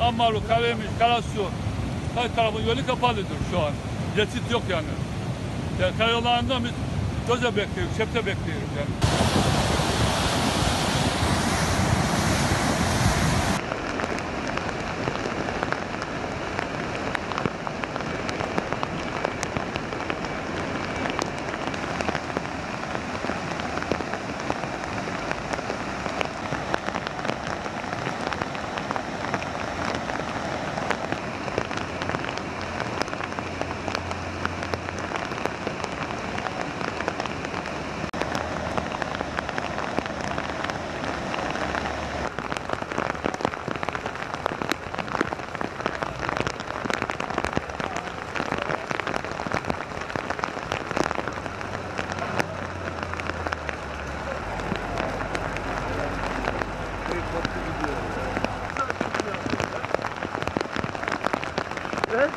Ammaru, Kalemiş, Karasu her tarafın yolu kapalıdır şu an. Geçit yok yani. Yani karayollarında biz göze bekliyoruz, şepte bekliyoruz yani. Evet.